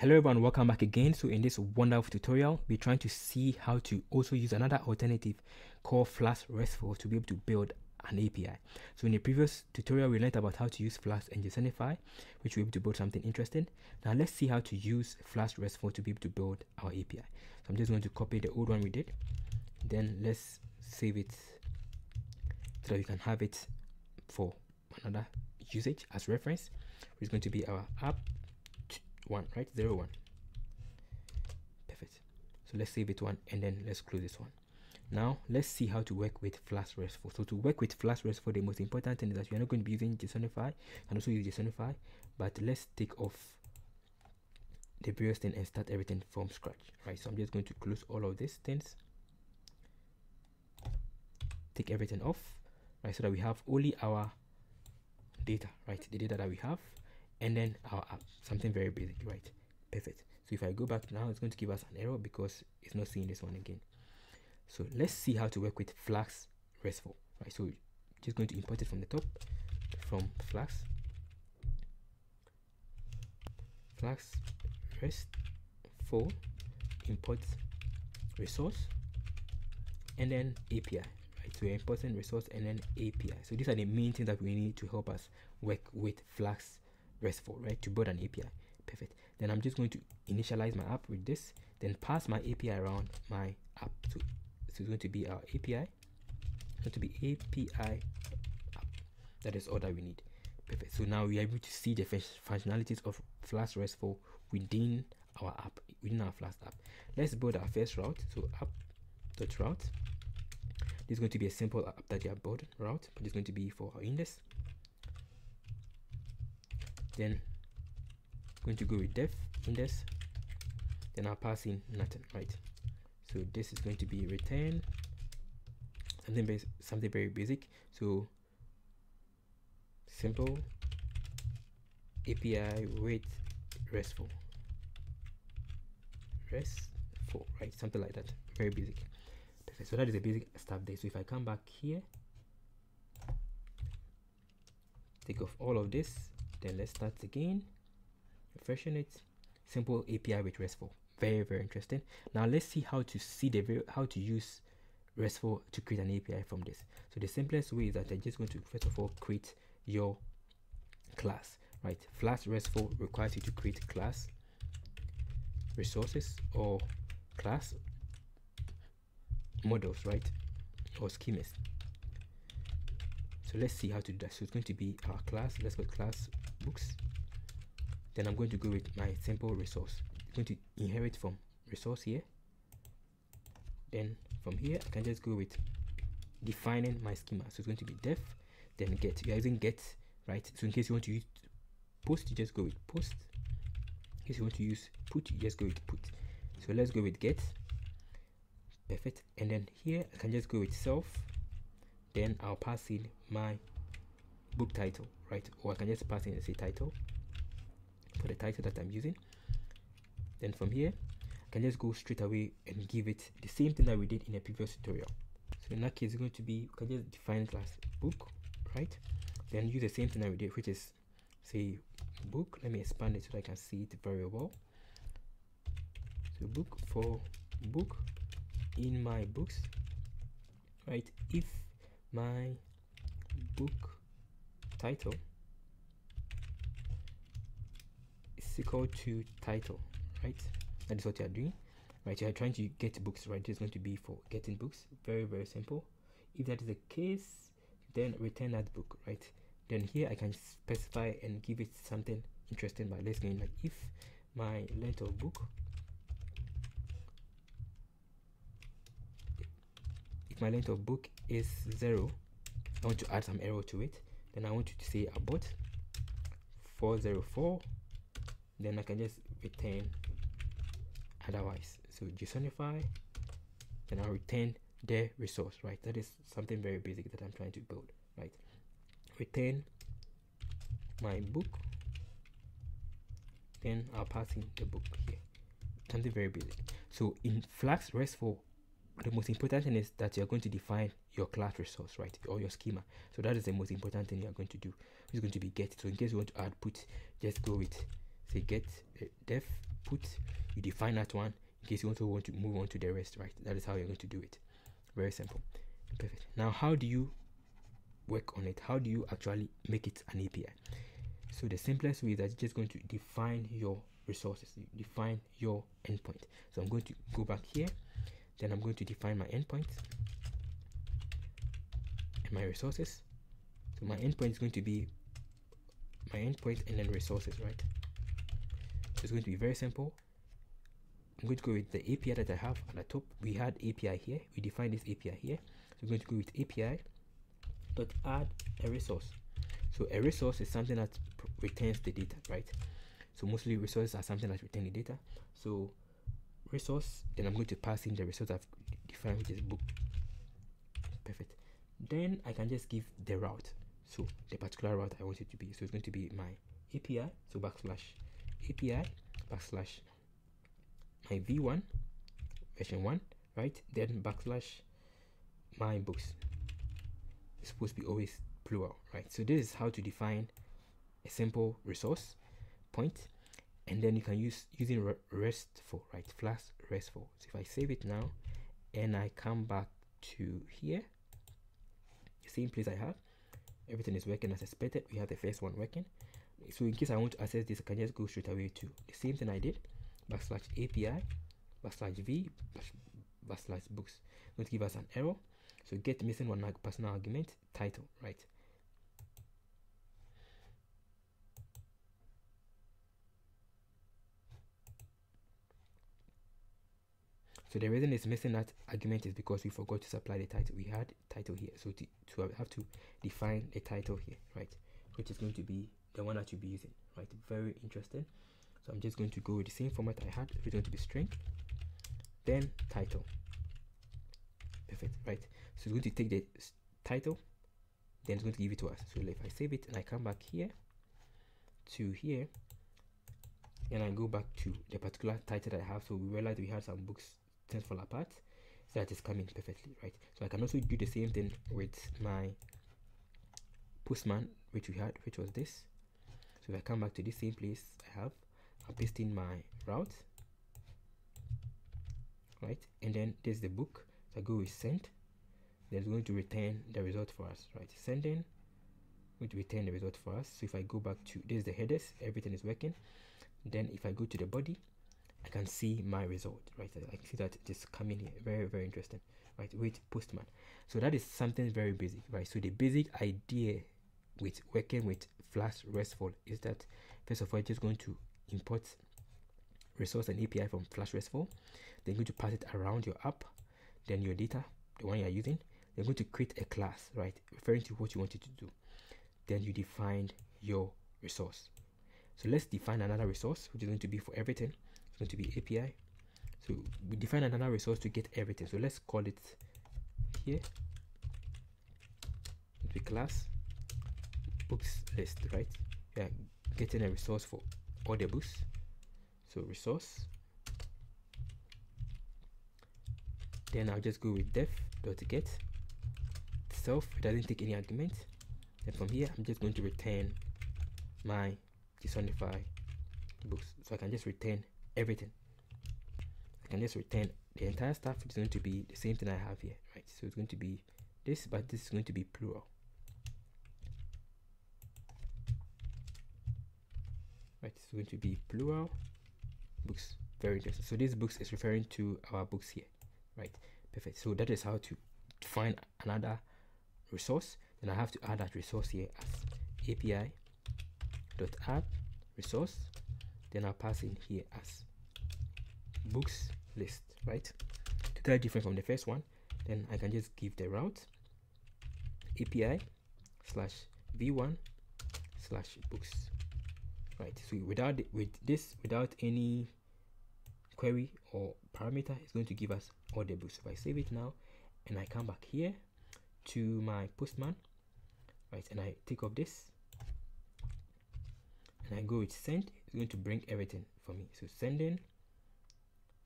Hello everyone, welcome back again. So in this wonderful tutorial, we're trying to see how to also use another alternative called Flask RESTful to be able to build an API. So in the previous tutorial, we learned about how to use Flask and JSONify, which we're able to build something interesting. Now let's see how to use Flask RESTful to be able to build our API. So I'm just going to copy the old one we did. Then let's save it so that we can have it for another usage as reference. Which is going to be our app one right? Zero one. Perfect. So let's save it one and then let's close this one. Now let's see how to work with flask restful. So to work with flask restful the most important thing is that you're not going to be using jsonify and also use jsonify but let's take off the previous thing and start everything from scratch right? So i'm just going to close all of these things. Take everything off right? So that we have only our data right? The data that we have and then our app something very basic right? Perfect. So if i go back now it's going to give us an error because it's not seeing this one again. So let's see how to work with flask restful right? So just going to import it from the top from flask flask restful import resource and then api right? So we're importing resource and then api so these are the main things that we need to help us work with flask RESTful, right, to build an API. Perfect. Then I'm just going to initialize my app with this, then pass my API around my app. So, so it's going to be our API. It's going to be API app. That is all that we need. Perfect. So now we are able to see the functionalities of Flask RESTful within our app, within our Flask app. Let's build our first route. So app.route. This is going to be a simple app that you have built route, but it's going to be for our index then going to go with def index then I'll pass in nothing right so this is going to be return. Something something very basic. So simple. API with RESTful. RESTful right? Something like that. Very basic. Perfect so that is a basic stuff there. So if I come back here take off all of this then let's start again. Refreshing it. Simple api with restful. Very very interesting. Now let's see how to see the how to use restful to create an api from this. So the simplest way is that i'm just going to first of all create your class right? Flask restful requires you to create class resources or class models right? Or schemas so let's see how to do that. So it's going to be our class let's go class books. Then i'm going to go with my simple resource. Going to inherit from resource here. Then from here i can just go with defining my schema. So it's going to be def then get. You're using get right? So in case you want to use post you just go with post. In case you want to use put you just go with put. So let's go with get. Perfect. And then here i can just go with self then I'll pass in my book title, right? Or I can just pass in and say title for the title that I'm using. Then from here, I can just go straight away and give it the same thing that we did in a previous tutorial. So in that case, it's going to be, we can just define it as book, right? Then use the same thing that we did, which is say book. Let me expand it so I can see it very well. So book for book in my books, right? If my book title is equal to title right? That is what you are doing. Right you are trying to get books right? It's going to be for getting books. Very very simple. If that is the case then return that book right? Then here i can specify and give it something interesting by let's go like if my length of book my length of book is zero. I want to add some arrow to it. Then I want you to say about 404 then I can just return otherwise. So JSONify then I'll return the resource right? That is something very basic that I'm trying to build right? Return my book. Then I'll pass in the book here. Something very basic. So in Flask RESTful the most important thing is that you're going to define your class resource, right? Or your schema. So that is the most important thing you're going to do. It's going to be get. So in case you want to add put, just go with say get uh, def put you define that one in case you also want to move on to the rest right that is how you're going to do it very simple perfect now how do you work on it how do you actually make it an api so the simplest way is that you're just going to define your resources you define your endpoint so i'm going to go back here then i'm going to define my endpoint and my resources so my endpoint is going to be my endpoint and then resources right so it's going to be very simple I'm going to go with the API that I have at the top. We had API here. We define this API here. So I'm going to go with API dot add a resource. So a resource is something that returns the data, right? So mostly resources are something that return the data. So resource, then I'm going to pass in the resource I've defined, which is book. Perfect. Then I can just give the route. So the particular route I want it to be. So it's going to be my API. So backslash API backslash my v1 version 1 right then backslash my books it's supposed to be always plural right so this is how to define a simple resource point and then you can use using restful right flask restful so if i save it now and i come back to here the same place i have everything is working as expected we have the first one working so in case i want to access this i can just go straight away to the same thing i did backslash API backslash V backslash books. Going to give us an error. So get missing one positional argument title, right? So the reason it's missing that argument is because we forgot to supply the title. We had title here, so to, to have to define the title here, right? Which is going to be the one that you'll be using, right? Very interesting so I'm just going to go with the same format I had it's going to be string then title perfect right so it's going to take the title then it's going to give it to us so if I save it and I come back here to here and I go back to the particular title that I have so we realize we had some books things fall apart so that is coming perfectly right? So I can also do the same thing with my postman which we had which was this. So if I come back to the same place I have I paste in my route right? And then there's the book so I go with send. Then it's going to return the result for us right? Sending to return the result for us. So if I go back to this is the headers everything is working. Then if I go to the body I can see my result right I can see that it is coming here very very interesting right with postman so that is something very basic right so the basic idea with working with flask restful is that first of all just going to import resource and API from Flask RESTful. Then going to pass it around your app, then your data, the one you're using. You're going to create a class, right, referring to what you want it to do. Then you define your resource. So let's define another resource, which is going to be for everything. Going to be API. So we define another resource to get everything. So let's call it here. The class books list, right? Yeah, getting a resource for all the books so resource then I'll just go with def dot get self it doesn't take any argument and from here I'm just going to return my jsonify books so I can just return everything. I can just return the entire stuff it's going to be the same thing I have here right? So it's going to be this but this is going to be plural. Right it's going to be plural books very interesting. So this books is referring to our books here right? Perfect. So that is how to find another resource. Then i have to add that resource here as api dot add resource. Then i'll pass in here as books list right? Totally different from the first one then i can just give the route. Api slash v1 slash books right? So without with this without any query or parameter it's going to give us all the books. If i save it now and i come back here to my postman right and i take off this and i go with send it's going to bring everything for me. So sending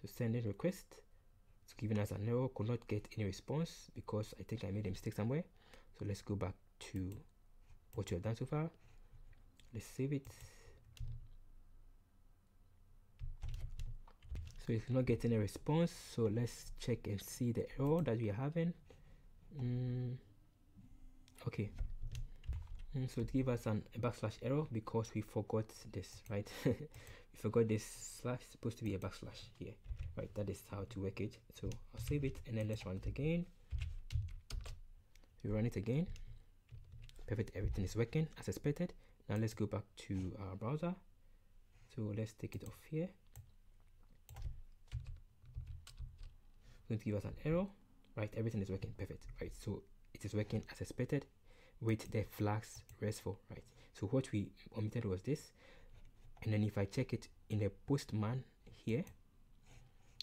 so sending request it's giving us an error could not get any response because i think i made a mistake somewhere. So let's go back to what you have done so far. Let's save it. So it's not getting a response. So let's check and see the error that we are having. Mm, okay. Mm, so it give us an a backslash error because we forgot this right? We forgot this slash supposed to be a backslash here right that is how to work it. So i'll save it and then let's run it again. We run it again. Perfect everything is working as expected. Now let's go back to our browser. So let's take it off here. Going to give us an error. Right everything is working. Perfect. Right so it is working as expected with the flask restful. Right so what we omitted was this. And then if i check it in the postman here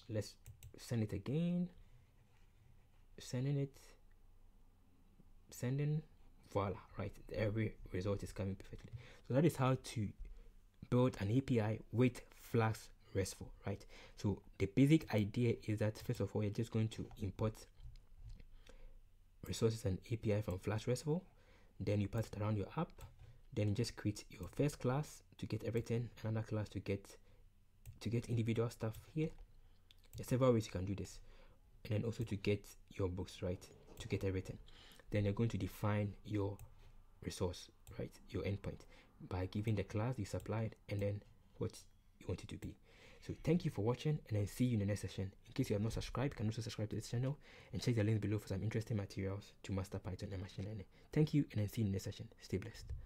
let's send it again. Sending it. Sending. Voila right. Every result is coming perfectly. So that is how to build an api with flask restful right? So the basic idea is that first of all you're just going to import resources and api from flask restful. Then you pass it around your app. Then you just create your first class to get everything another class to get to get individual stuff here there's several ways you can do this. And then also to get your books right to get everything then you're going to define your resource right your endpoint by giving the class you supplied and then what you want it to be. So thank you for watching and then see you in the next session. In case you have not subscribed you can also subscribe to this channel and check the link below for some interesting materials to master python and machine learning. Thank you and then see you in the next session. Stay blessed